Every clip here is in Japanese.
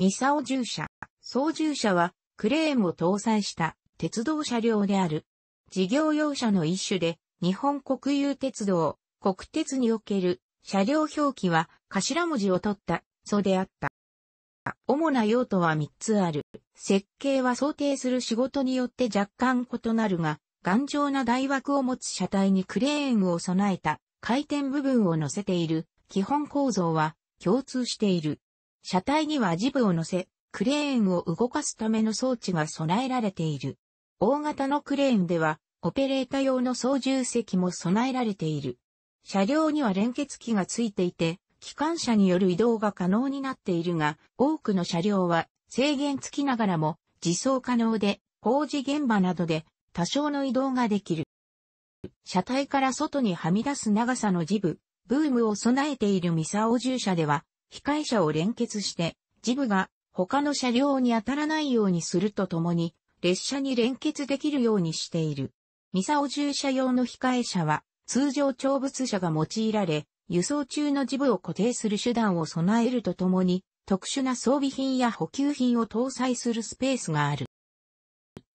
ミサオ従車。操縦車はクレーンを搭載した鉄道車両である。事業用車の一種で日本国有鉄道、国鉄における車両表記は頭文字を取った素であった。主な用途は3つある。設計は想定する仕事によって若干異なるが、頑丈な台枠を持つ車体にクレーンを備えた回転部分を乗せている基本構造は共通している。車体にはジブを乗せ、クレーンを動かすための装置が備えられている。大型のクレーンでは、オペレータ用の操縦席も備えられている。車両には連結機がついていて、機関車による移動が可能になっているが、多くの車両は制限付きながらも自走可能で、工事現場などで多少の移動ができる。車体から外にはみ出す長さのジブ、ブームを備えているミサオ従車では、機械車を連結して、ジブが他の車両に当たらないようにするとともに、列車に連結できるようにしている。ミサオ従車用の控え車は、通常長物車が用いられ、輸送中のジブを固定する手段を備えるとともに、特殊な装備品や補給品を搭載するスペースがある。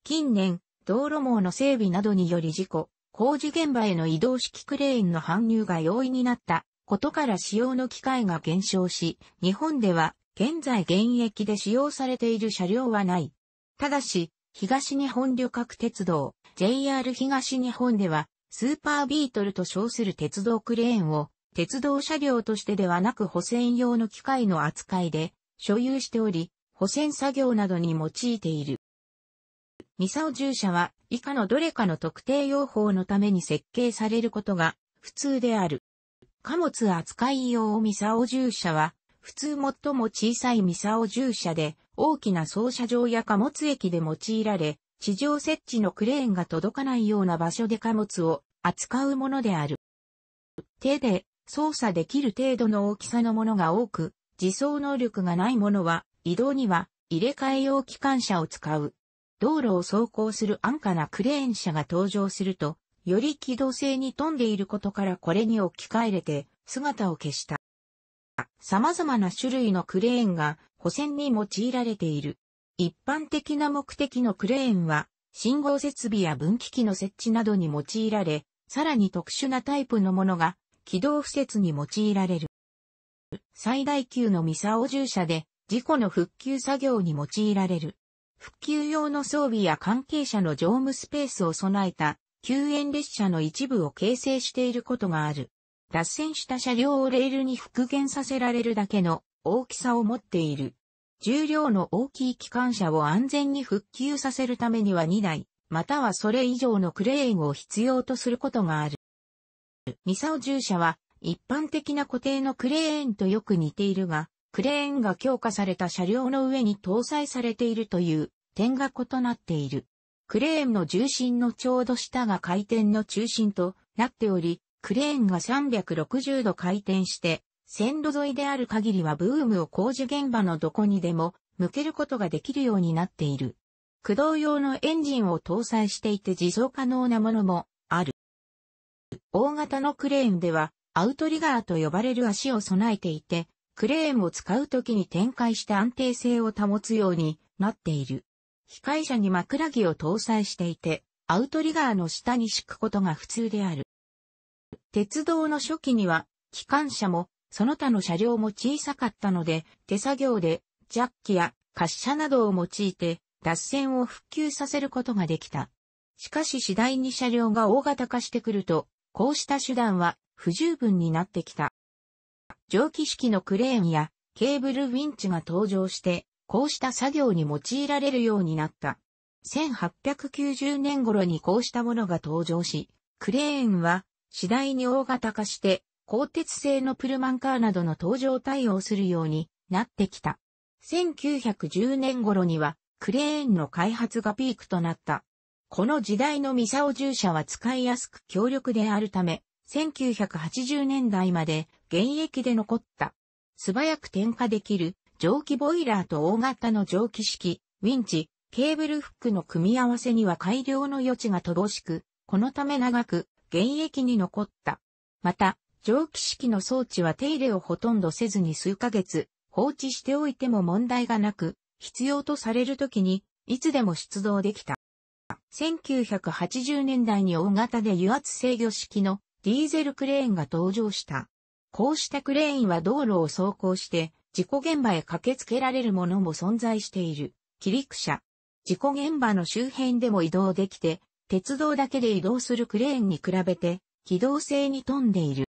近年、道路網の整備などにより事故、工事現場への移動式クレーンの搬入が容易になったことから使用の機会が減少し、日本では現在現役で使用されている車両はない。ただし、東日本旅客鉄道、JR 東日本ではスーパービートルと称する鉄道クレーンを、鉄道車両としてではなく補線用の機械の扱いで所有しており、補線作業などに用いている。ミサオ従車は以下のどれかの特定用法のために設計されることが普通である。貨物扱い用ミサオ従車は普通最も小さいミサオ従車で大きな操車場や貨物駅で用いられ、地上設置のクレーンが届かないような場所で貨物を扱うものである。手で操作できる程度の大きさのものが多く、自走能力がないものは移動には入れ替え用機関車を使う。道路を走行する安価なクレーン車が登場すると、より機動性に富んでいることからこれに置き換えれて姿を消した。様々な種類のクレーンが補線に用いられている。一般的な目的のクレーンは、信号設備や分岐器の設置などに用いられ、さらに特殊なタイプのものが、起動不設に用いられる。最大級のミサオ従車で、事故の復旧作業に用いられる。復旧用の装備や関係者の乗務スペースを備えた、救援列車の一部を形成していることがある。脱線した車両をレールに復元させられるだけの大きさを持っている。重量の大きい機関車を安全に復旧させるためには2台、またはそれ以上のクレーンを必要とすることがある。ミサオ従車は一般的な固定のクレーンとよく似ているが、クレーンが強化された車両の上に搭載されているという点が異なっている。クレーンの重心のちょうど下が回転の中心となっており、クレーンが360度回転して線路沿いである限りはブームを工事現場のどこにでも向けることができるようになっている。駆動用のエンジンを搭載していて自走可能なものもある。大型のクレーンではアウトリガーと呼ばれる足を備えていて、クレーンを使うときに展開して安定性を保つようになっている。機械車に枕木を搭載していて、アウトリガーの下に敷くことが普通である。鉄道の初期には、機関車もその他の車両も小さかったので、手作業でジャッキや滑車などを用いて脱線を復旧させることができた。しかし次第に車両が大型化してくると、こうした手段は不十分になってきた。蒸気式のクレーンやケーブルウィンチが登場して、こうした作業に用いられるようになった。1890年頃にこうしたものが登場し、クレーンは次第に大型化して鋼鉄製のプルマンカーなどの登場対応するようになってきた。1910年頃にはクレーンの開発がピークとなった。この時代のミサオ従車は使いやすく強力であるため、1980年代まで現役で残った。素早く点火できる蒸気ボイラーと大型の蒸気式、ウィンチ、ケーブルフックの組み合わせには改良の余地が乏しく、このため長く現役に残った。また、蒸気式の装置は手入れをほとんどせずに数ヶ月、放置しておいても問題がなく、必要とされるときに、いつでも出動できた。1980年代に大型で油圧制御式のディーゼルクレーンが登場した。こうしたクレーンは道路を走行して事故現場へ駆けつけられるものも存在している。起陸車。事故現場の周辺でも移動できて、鉄道だけで移動するクレーンに比べて機動性に富んでいる。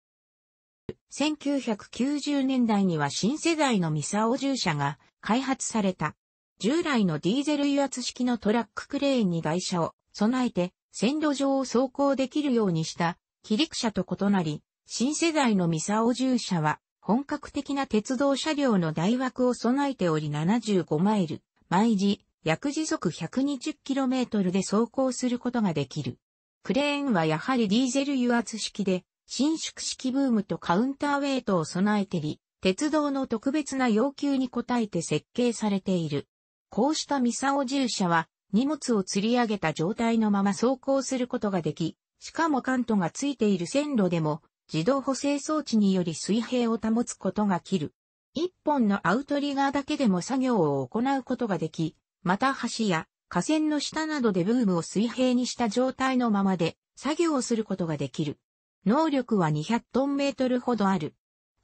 1990年代には新世代のミサオ従車が開発された。従来のディーゼル油圧式のトラッククレーンに台車を備えて線路上を走行できるようにした起陸車と異なり、新世代のミサオ従車は本格的な鉄道車両の台枠を備えており75マイル、毎時、約時速 120km で走行することができる。クレーンはやはりディーゼル油圧式で、伸縮式ブームとカウンターウェイトを備えてり、鉄道の特別な要求に応えて設計されている。こうしたミサオ従車は、荷物を吊り上げた状態のまま走行することができ、しかもカントがついている線路でも自動補正装置により水平を保つことが切る。一本のアウトリガーだけでも作業を行うことができ、また橋や河川の下などでブームを水平にした状態のままで作業をすることができる。能力は200トンメートルほどある。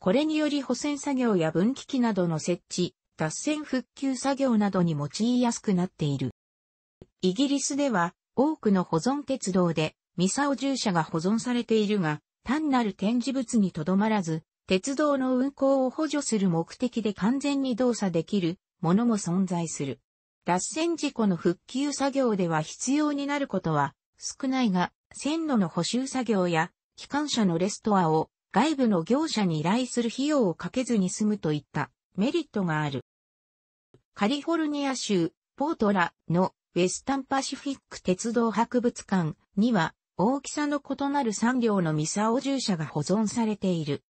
これにより補線作業や分岐器などの設置、脱線復旧作業などに用いやすくなっている。イギリスでは多くの保存鉄道でミサオ従車が保存されているが、単なる展示物にとどまらず、鉄道の運行を補助する目的で完全に動作できるものも存在する。脱線事故の復旧作業では必要になることは少ないが、線路の補修作業や機関車のレストアを外部の業者に依頼する費用をかけずに済むといったメリットがある。カリフォルニア州ポートラのウェスタンパシフィック鉄道博物館には大きさの異なる3両のミサオ従車が保存されている。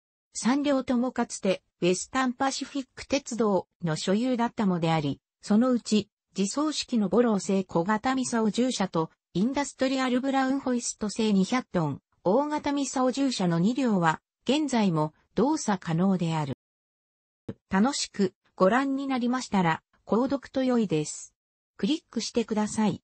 3両ともかつてウェスタンパシフィック鉄道の所有だったのであり、そのうち自走式のボロー製小型ミサオ従車とインダストリアルブラウンホイスト製200トン大型ミサオ従車の2両は現在も動作可能である。楽しくご覧になりましたら購読と良いです。クリックしてください。